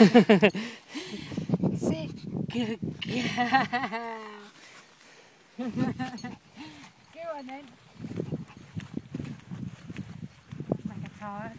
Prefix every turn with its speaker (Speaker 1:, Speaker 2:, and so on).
Speaker 1: Say good girl. Go on then. Like a tower.